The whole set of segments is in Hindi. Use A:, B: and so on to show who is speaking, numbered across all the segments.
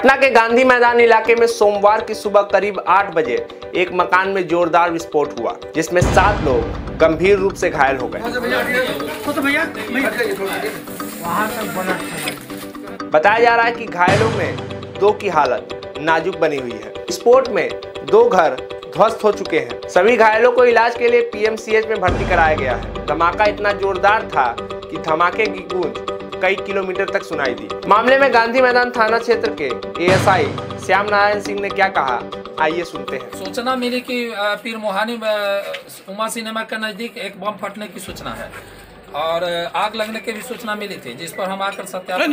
A: पटना के गांधी मैदान इलाके में सोमवार की सुबह करीब 8 बजे एक मकान में जोरदार विस्फोट हुआ, जिसमें सात लोग गंभीर रूप से घायल हो गए। बताया जा रहा है कि घायलों में दो की हालत नाजुक बनी हुई है। विस्फोट में दो घर ध्वस्त हो चुके हैं। सभी घायलों को इलाज के लिए पीएमसीएच में भर्ती कराया गया है। धमाका इतना जोरदार था कि धमाके की गूंज कई किलोमीटर तक सुनाई दी। मामले में गांधी मैदान थाना क्षेत्र के एएसआई श्याम नारायण सिंह ने क्या कहा? आइए सुनते हैं।
B: सूचना मिली कि पीर मोहानी उमा सिनेमा के नज़दीक एक बम फटने की सूचना है। और आग लगने की भी सूचना मिली थी जिस पर हम आकर सत्यापन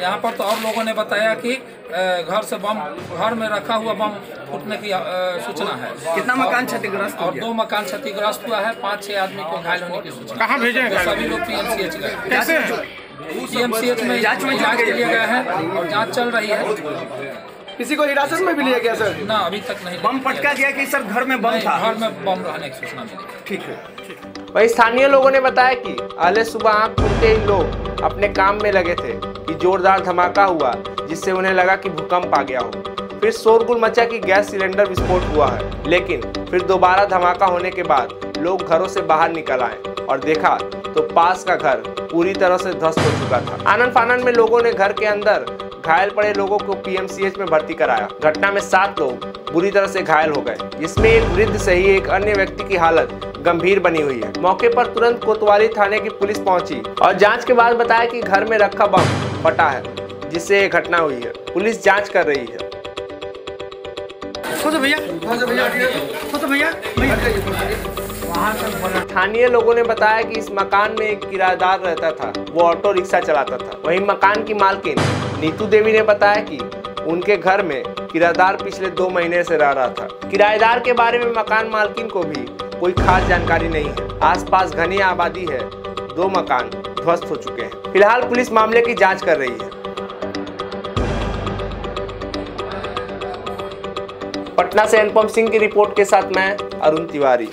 B: यहाँ पर तो और लोगों ने बताया कि घर से बम घर में रखा हुआ बम फूटने की सूचना है।
C: कितना मकान क्षतिग्रस्त
B: और दो मकान क्षतिग्रस्त हुआ है पाँच छह आदमी को घायल होने की सूचना
C: कहाँ भेजे हैं?
B: तो? सभी लोग पीएमसीएच गए। पीएमसीएच में
C: जाँच में
B: के
C: गए
B: लिए
C: हैं।
B: और जाँच चल रही है।
C: किसी को हिरासत में भी लिया गया सर?
B: ना अभी तक नहीं।
C: बम पटका गया कि सर घर में बम था?
B: घर में बम रहने की सूचना मिली।
C: ठीक है।
A: वही स्थानीय लोगों ने बताया कि अहले सुबह आँख खुलते ही लोग अपने काम में लगे थे कि जोरदार धमाका हुआ जिससे उन्हें लगा कि भूकंप आ गया हो। फिर शोरगुल मचा कि गैस सिलेंडर विस्फोट हुआ है। लेकिन फिर दोबारा धमाका होने के बाद लोग घरों से बाहर निकल आए और देखा तो पास का घर पूरी तरह से ध्वस्त हो चुका था। आनंद फानंद में लोगों ने घर के अंदर घायल पड़े लोगों को पीएमसीएच में भर्ती कराया। घटना में सात लोग बुरी तरह से घायल हो गए। जिसमें एक वृद्ध सही एक अन्य व्यक्ति की हालत गंभीर बनी हुई है। मौके पर तुरंत कोतवाली थाने की पुलिस पहुँची और जाँच के बाद बताया कि घर में रखा बम फटा है, जिससे ये घटना हुई है। पुलिस जाँच कर रही है।
C: भैया। भैया वहाँ तक बना
A: स्थानीय लोगों ने बताया कि इस मकान में एक किराएदार रहता था। वो ऑटो रिक्शा चलाता था। वहीं मकान की मालकिन नीतू देवी ने बताया कि उनके घर में किराएदार पिछले दो महीने से रह रहा था। किराएदार के बारे में मकान मालकिन को भी कोई खास जानकारी नहीं है। आसपास घनी आबादी है। दो मकान ध्वस्त हो चुके हैं। फ़िलहाल पुलिस मामले की जाँच कर रही है। पटना से अनुपम सिंह की रिपोर्ट के साथ मैं अरुण तिवारी।